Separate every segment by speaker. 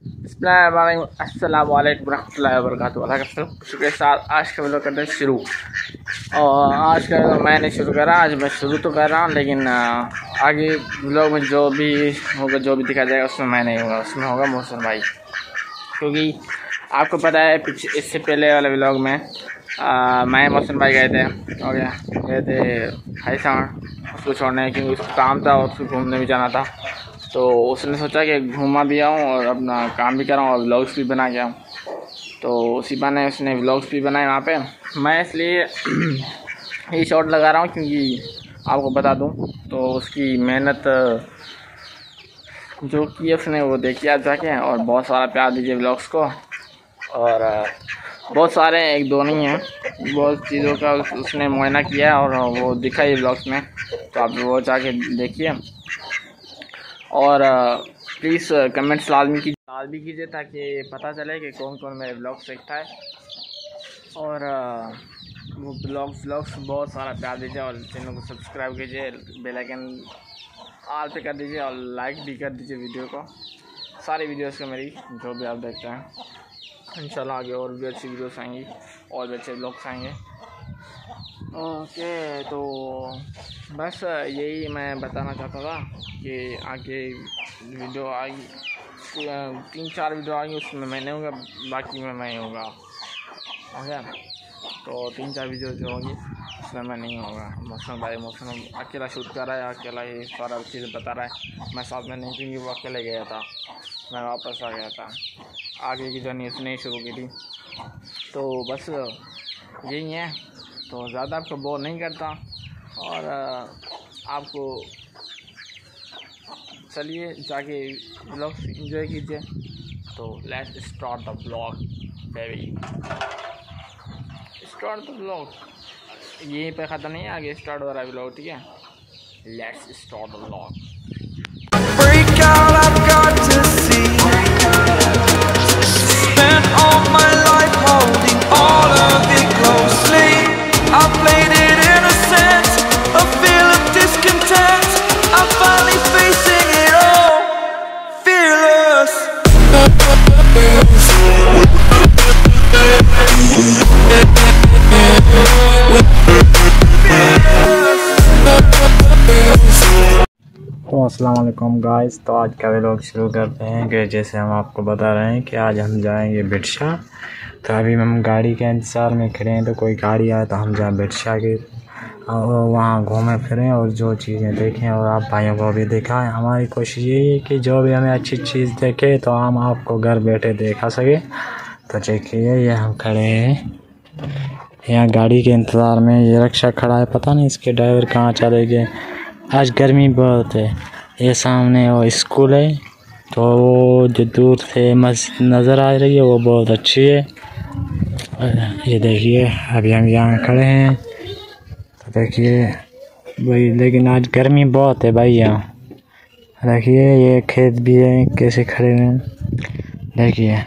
Speaker 1: अस्सलाम वालेकुम रहमतुल्लाहि व बरकातुहू अल्लाह का शुक्र साथ आज का व्लॉग करते हैं शुरू। और आज का मैंने शुरू करा आज मैं शुरू तो कर रहा हूँ लेकिन आगे व्लॉग में जो भी होगा जो भी दिखा जाएगा उसमें मैं नहीं होगा उसमें होगा मौसम भाई। क्योंकि आपको पता है पीछे इससे पहले वाले ब्लॉग में आ, मैं मौसम भाई गए थे और गए थे भाई साहब उसको छोड़ने क्योंकि उसका काम था और उसको घूमने भी जाना था। तो उसने सोचा कि घूमा भी आऊँ और अपना काम भी कराऊँ और ब्लॉग्स भी बना के आऊँ। तो उसी बहाने उसने ब्लॉग्स भी बनाए वहाँ पे। मैं इसलिए ये शॉट लगा रहा हूँ क्योंकि आपको बता दूँ तो उसकी मेहनत, जो की उसने वो देखी आप जाके और बहुत सारा प्यार दीजिए ब्लॉग्स को। और, बहुत सारे एक दो नहीं हैं, बहुत चीज़ों का उसने मुआयना किया है और वो दिखा ही ब्लॉग्स में। तो आप वो जाके देखिए। और प्लीज़ कमेंट्स लाजमी की लाजमी कीजिए ताकि पता चले कि कौन कौन मेरे ब्लॉग्स देखता है। और वो ब्लॉग्स ब्लॉग्स बहुत सारा प्यार दीजिए और चैनल को सब्सक्राइब कीजिए बेल आइकन आल पे कर दीजिए और लाइक भी कर दीजिए वीडियो को। सारी वीडियोस को मेरी, जो भी आप देखते हैं। इंशाल्लाह आगे और भी अच्छी वीडियोस आएँगी, और भी अच्छे ब्लॉग्स आएँगे। ओके तो बस यही मैं बताना चाहता था कि आगे वीडियो आई, तीन चार वीडियो आई, उसमें मैं नहीं होगा, बाकी में मैं होगा। ओके तो तीन चार वीडियो जो होगी, उसमें मैं नहीं होगा। मौसम भाई मौसम अकेला शूट कर रहा है, अकेला ही सारा चीज़ बता रहा है। मैं साथ में नहीं क्योंकि वो अकेले गया था। मैं वापस आ गया था। आगे की जर्नी उसने ही शुरू की थी। तो बस यही है। तो ज़्यादा आपको बोर नहीं करता। और आपको चलिए, जाके ब्लॉग इंजॉय कीजिए। तो let's start the blog baby start the blog यहीं पे ख़त्म नहीं है, आगे स्टार्ट हो रहा है ब्लॉग ठीक है? लेट्स स्टार्ट द ब्लॉग अस्सलाम गाइस। तो आज का व्लॉग शुरू करते हैं। कि जैसे हम आपको बता रहे हैं कि आज हम जाएँगे बिरशा तो अभी हम गाड़ी के इंतज़ार में खड़े हैं। तो कोई गाड़ी आए तो हम जाएँ बिरशा के और वहाँ घूमें फिरें और जो चीज़ें देखें और आप भाइयों को भी दिखाएँ। हमारी कोशिश यही है कि जो भी हमें अच्छी चीज़ देखे तो हम आपको घर बैठे दिखा सके। तो देखिए, ये हम खड़े हैं। यहाँ गाड़ी के इंतज़ार में ये रक्षा खड़ा है। पता नहीं इसके ड्राइवर कहाँ चले गए। आज गर्मी बहुत है। ये सामने वो स्कूल है तो वो जो दूर से मस्जिद नज़र आ रही है, वो बहुत अच्छी है। ये देखिए, अभी हम यहाँ खड़े हैं। तो देखिए, भाई, लेकिन आज गर्मी बहुत है भाई यहाँ। देखिए, ये खेत भी है, कैसे खड़े हैं। देखिए।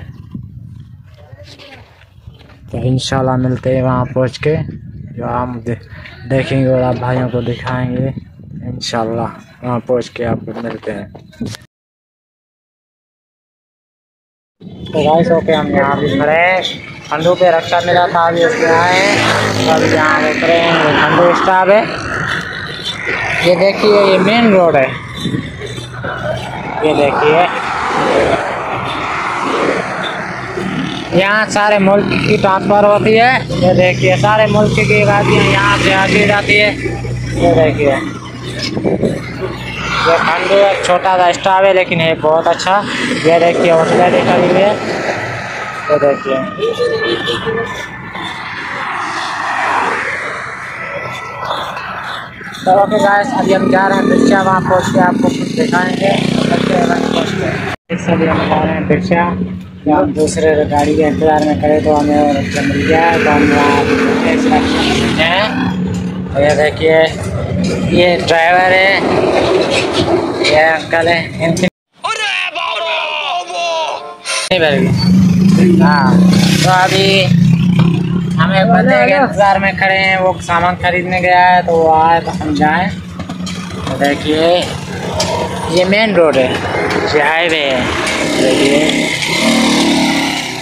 Speaker 1: तो इंशाल्लाह मिलते हैं वहाँ पहुँच के, जो हम देखेंगे और आप भाइयों को दिखाएँगे। इंशाल्लाह। वहाँ पहुँच के आपको मिलते हैं। तो गाइस ओके हम यहाँ भी खड़े हैं। खंडू पे रक्षा मिला था, अभी उसके आए हैं। अब यहाँ उतरे हैं, ये खंडू स्टाफ है। ये देखिए, ये मेन रोड है। ये देखिए। यहाँ सारे मुल्क की ट्रांसफ़र होती है। ये देखिए, सारे मुल्क की गाड़ियाँ यहाँ से आती जाती है। ये देखिए। ये खंडू एक छोटा सा स्टाफ है, लेकिन ये बहुत अच्छा। ये देखिए हौसले खड़ी हुई है ये। देखिए। तो ओके गाइस अभी हम जा रहे हैं बिरसा वहाँ पहुँच के आपको कुछ दिखाएँगे। अभी हम जा रहे हैं बिरसा या हम दूसरे गाड़ी के इंतज़ार में खड़े तो हमें गया तो हम वहाँ हैं। और ये देखिए ये ड्राइवर है। ये अंकल है। इनकी नहीं भरेगी हाँ तो अभी हमें बंदे के इंतज़ार में खड़े हैं। वो सामान खरीदने गया है तो वो आए तो हम जाएँ। तो देखिए ये मेन रोड है। ये हाईवे है। देखिए।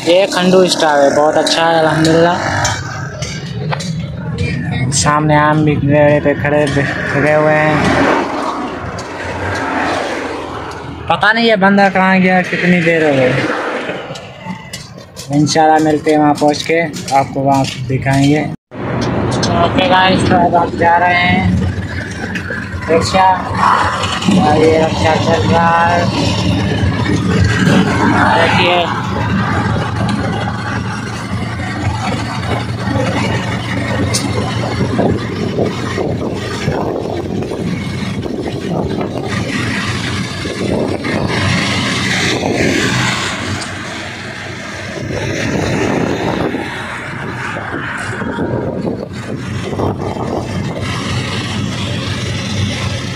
Speaker 1: ये खंडू स्टार है। बहुत अच्छा है अलहमदिल्ला सामने आम भी रेड़े पे खड़े खड़े हुए हैं। पता नहीं ये बंदा कहाँ गया, कितनी देर हो गई। इंशाल्लाह मिलते हैं वहाँ पहुँच के, आपको वहाँ दिखाएँगे। ओके गाइस तो अब आप जा रहे हैं। रिक्शा। ये रिक्शा चल रहा है। देखिए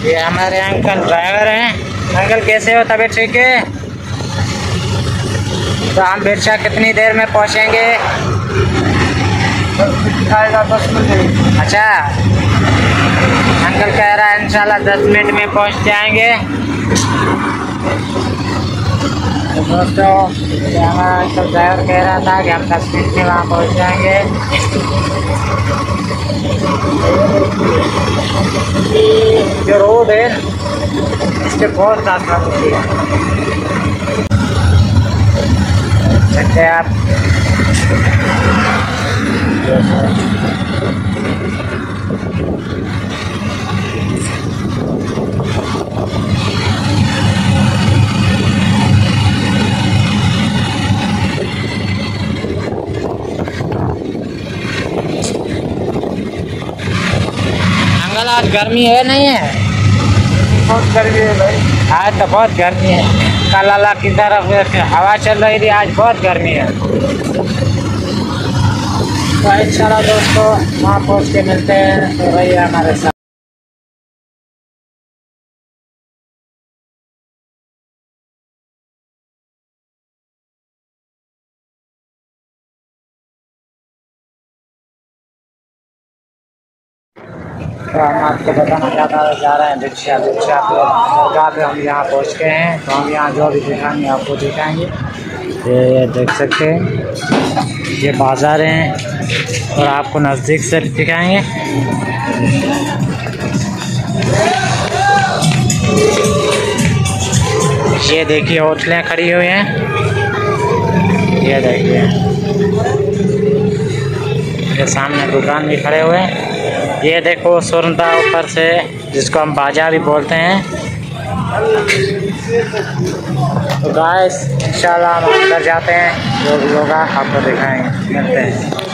Speaker 1: ये हमारे अंकल ड्राइवर हैं। अंकल, कैसे हो? तबीयत ठीक है? तो हम बिरसा कितनी देर में पहुँचेंगे? दस मिनट अच्छा। अंकल कह रहा है, इंशाल्लाह दस मिनट में पहुँच जाएँगे। तो दोस्तों हमारा अंकल ड्राइवर कह रहा था कि हम दस मिनट में वहाँ पहुँच जाएँगे। जो रोड है, इसके बहुत ज़्यादा होती है। हैं अंकल आज गर्मी है नहीं है?
Speaker 2: बहुत गर्मी है भाई।
Speaker 1: आज तो बहुत गर्मी है। कल अल्लाह की तरफ़ हवा चल रही थी आज बहुत गर्मी है। तो इंशाल्लाह दोस्तों वहाँ पहुँच के मिलते हैं। तो रहिए हमारे साथ। तो हम आपको बताना चाहता जा रहे हैं दीक्षा दीक्षा पे। दरगाह पे हम यहाँ पहुँच गए हैं। तो हम यहाँ जो भी दिखाएँगे, आपको दिखाएँगे। ये देख सकते हैं, ये बाज़ार हैं। और आपको नज़दीक से दिखाएँगे। ये देखिए होटलें खड़ी हुई हैं। ये देखिए। ये सामने दुकान भी खड़े हुए हैं। ये देखो सुरंदा ऊपर से, जिसको हम बाजा भी बोलते हैं। तो गाइस इंशाल्लाह हम अंदर जाते हैं। जो भी होगा आपको दिखाएँगे। मिलते हैं।